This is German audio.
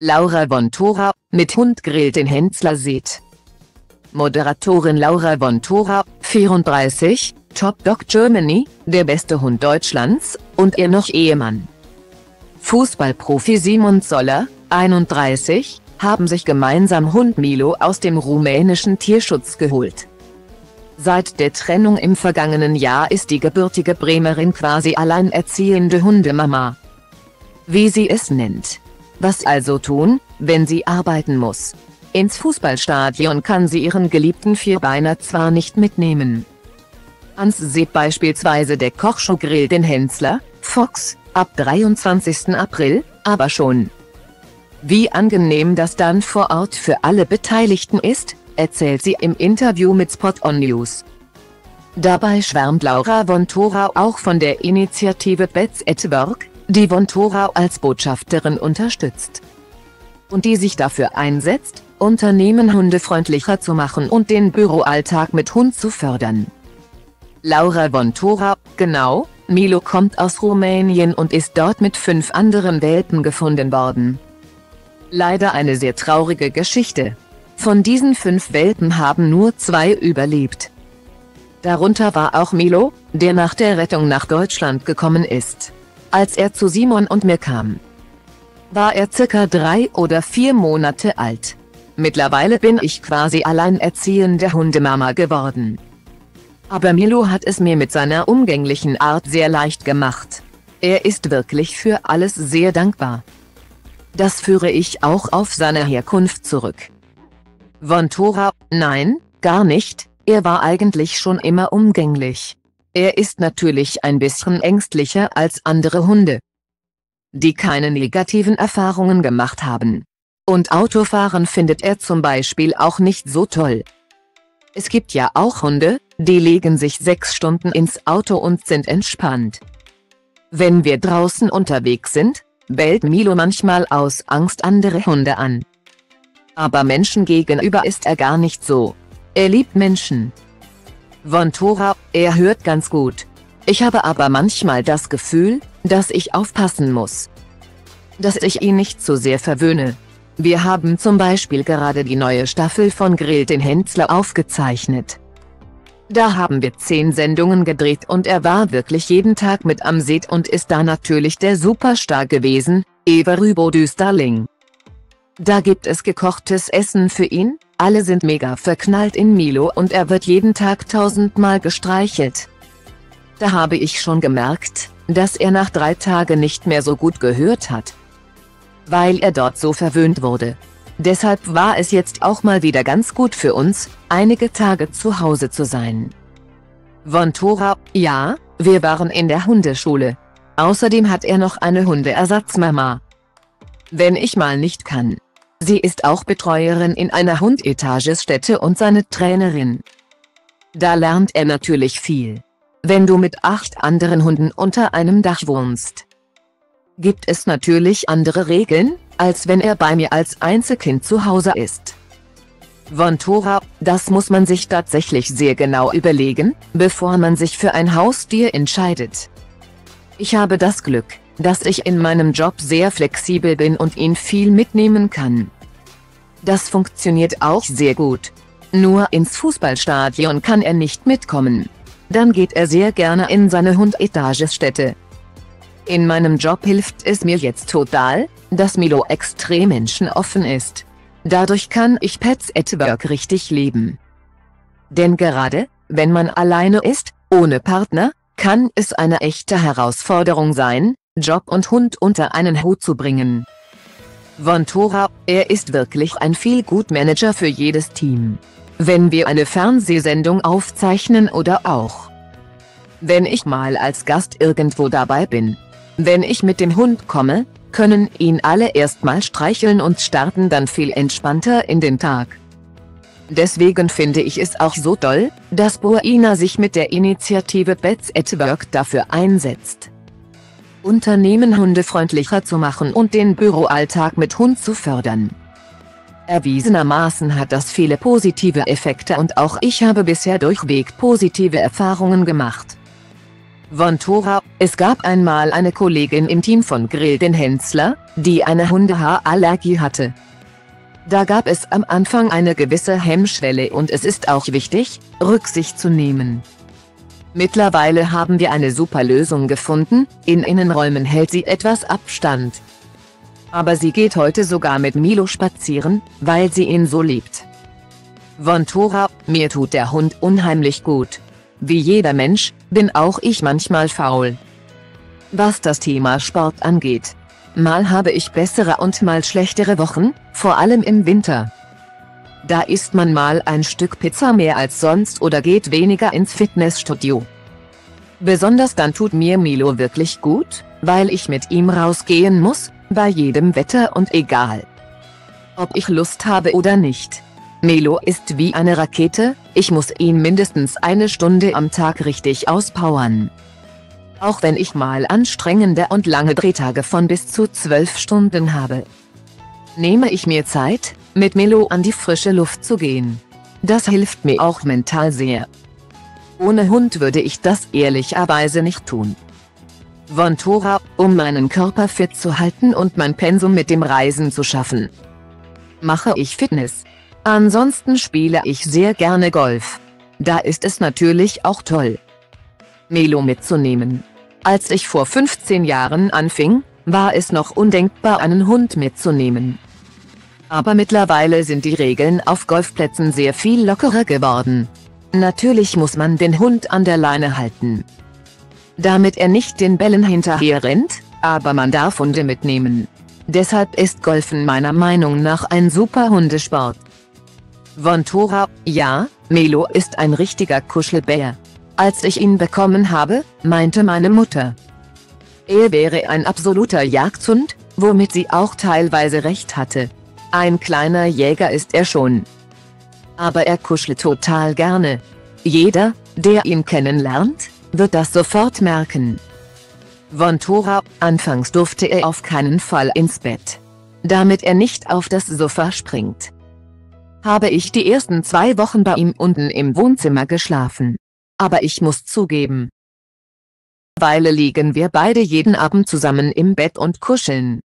Laura von Thora, mit Hund grillt in Henzler Seet. Moderatorin Laura von Thora, 34, Top Dog Germany, der beste Hund Deutschlands, und ihr noch Ehemann. Fußballprofi Simon Zoller, 31, haben sich gemeinsam Hund Milo aus dem rumänischen Tierschutz geholt. Seit der Trennung im vergangenen Jahr ist die gebürtige Bremerin quasi alleinerziehende Hundemama. Wie sie es nennt. Was also tun, wenn sie arbeiten muss? Ins Fußballstadion kann sie ihren geliebten Vierbeiner zwar nicht mitnehmen. Ans sieht beispielsweise der Kochshow Grill den Hensler, Fox, ab 23. April, aber schon. Wie angenehm das dann vor Ort für alle Beteiligten ist, erzählt sie im Interview mit Spot on News. Dabei schwärmt Laura von Thorau auch von der Initiative Bets at Work, die von Thorau als Botschafterin unterstützt. Und die sich dafür einsetzt, Unternehmen hundefreundlicher zu machen und den Büroalltag mit Hund zu fördern. Laura von Thorau, genau, Milo kommt aus Rumänien und ist dort mit fünf anderen Welpen gefunden worden. Leider eine sehr traurige Geschichte. Von diesen fünf Welpen haben nur zwei überlebt. Darunter war auch Milo, der nach der Rettung nach Deutschland gekommen ist. Als er zu Simon und mir kam, war er circa drei oder vier Monate alt. Mittlerweile bin ich quasi alleinerziehende Hundemama geworden. Aber Milo hat es mir mit seiner umgänglichen Art sehr leicht gemacht. Er ist wirklich für alles sehr dankbar. Das führe ich auch auf seine Herkunft zurück. Von Thora, nein, gar nicht, er war eigentlich schon immer umgänglich. Er ist natürlich ein bisschen ängstlicher als andere Hunde, die keine negativen Erfahrungen gemacht haben. Und Autofahren findet er zum Beispiel auch nicht so toll. Es gibt ja auch Hunde, die legen sich sechs Stunden ins Auto und sind entspannt. Wenn wir draußen unterwegs sind, bellt Milo manchmal aus Angst andere Hunde an. Aber Menschen gegenüber ist er gar nicht so. Er liebt Menschen. Von Thora, er hört ganz gut. Ich habe aber manchmal das Gefühl, dass ich aufpassen muss. Dass ich ihn nicht zu sehr verwöhne. Wir haben zum Beispiel gerade die neue Staffel von Grill den Hänzler aufgezeichnet. Da haben wir zehn Sendungen gedreht und er war wirklich jeden Tag mit am Set und ist da natürlich der Superstar gewesen, Eva Rübo Düsterling. Da gibt es gekochtes Essen für ihn, alle sind mega verknallt in Milo und er wird jeden Tag tausendmal gestreichelt. Da habe ich schon gemerkt, dass er nach drei Tagen nicht mehr so gut gehört hat. Weil er dort so verwöhnt wurde. Deshalb war es jetzt auch mal wieder ganz gut für uns, einige Tage zu Hause zu sein. Von Thora, ja, wir waren in der Hundeschule. Außerdem hat er noch eine Hundeersatzmama. Wenn ich mal nicht kann, Sie ist auch Betreuerin in einer Hundetagesstätte und seine Trainerin. Da lernt er natürlich viel. Wenn du mit acht anderen Hunden unter einem Dach wohnst, gibt es natürlich andere Regeln, als wenn er bei mir als Einzelkind zu Hause ist. Von Thora, das muss man sich tatsächlich sehr genau überlegen, bevor man sich für ein Haustier entscheidet. Ich habe das Glück, dass ich in meinem Job sehr flexibel bin und ihn viel mitnehmen kann. Das funktioniert auch sehr gut. Nur ins Fußballstadion kann er nicht mitkommen. Dann geht er sehr gerne in seine Hundetagesstätte. In meinem Job hilft es mir jetzt total, dass Milo extrem menschenoffen ist. Dadurch kann ich Pets at Work richtig leben. Denn gerade, wenn man alleine ist, ohne Partner, kann es eine echte Herausforderung sein, Job und Hund unter einen Hut zu bringen. Von Thora, er ist wirklich ein Feel-Good-Manager für jedes Team. Wenn wir eine Fernsehsendung aufzeichnen oder auch. Wenn ich mal als Gast irgendwo dabei bin. Wenn ich mit dem Hund komme, können ihn alle erstmal streicheln und starten dann viel entspannter in den Tag. Deswegen finde ich es auch so toll, dass Boina sich mit der Initiative Pets at Work dafür einsetzt. Unternehmen hundefreundlicher zu machen und den Büroalltag mit Hund zu fördern. Erwiesenermaßen hat das viele positive Effekte und auch ich habe bisher durchweg positive Erfahrungen gemacht. Vontora, es gab einmal eine Kollegin im Team von Grill den Hensler, die eine Hundehaarallergie hatte. Da gab es am Anfang eine gewisse Hemmschwelle und es ist auch wichtig, Rücksicht zu nehmen. Mittlerweile haben wir eine super Lösung gefunden, in Innenräumen hält sie etwas Abstand. Aber sie geht heute sogar mit Milo spazieren, weil sie ihn so liebt. Vontora, mir tut der Hund unheimlich gut. Wie jeder Mensch, bin auch ich manchmal faul. Was das Thema Sport angeht. Mal habe ich bessere und mal schlechtere Wochen, vor allem im Winter. Da isst man mal ein Stück Pizza mehr als sonst oder geht weniger ins Fitnessstudio. Besonders dann tut mir Milo wirklich gut, weil ich mit ihm rausgehen muss, bei jedem Wetter und egal. Ob ich Lust habe oder nicht. Melo ist wie eine Rakete, ich muss ihn mindestens eine Stunde am Tag richtig auspowern. Auch wenn ich mal anstrengende und lange Drehtage von bis zu 12 Stunden habe. Nehme ich mir Zeit, mit Melo an die frische Luft zu gehen. Das hilft mir auch mental sehr. Ohne Hund würde ich das ehrlicherweise nicht tun. Vontora, um meinen Körper fit zu halten und mein Pensum mit dem Reisen zu schaffen. Mache ich Fitness. Ansonsten spiele ich sehr gerne Golf. Da ist es natürlich auch toll, Melo mitzunehmen. Als ich vor 15 Jahren anfing, war es noch undenkbar einen Hund mitzunehmen. Aber mittlerweile sind die Regeln auf Golfplätzen sehr viel lockerer geworden. Natürlich muss man den Hund an der Leine halten. Damit er nicht den Bällen hinterher rennt, aber man darf Hunde mitnehmen. Deshalb ist Golfen meiner Meinung nach ein super Hundesport. Vontora, ja, Melo ist ein richtiger Kuschelbär. Als ich ihn bekommen habe, meinte meine Mutter. Er wäre ein absoluter Jagdhund, womit sie auch teilweise recht hatte. Ein kleiner Jäger ist er schon. Aber er kuschelt total gerne. Jeder, der ihn kennenlernt, wird das sofort merken. Vontora, anfangs durfte er auf keinen Fall ins Bett. Damit er nicht auf das Sofa springt habe ich die ersten zwei Wochen bei ihm unten im Wohnzimmer geschlafen. Aber ich muss zugeben. Weile liegen wir beide jeden Abend zusammen im Bett und kuscheln.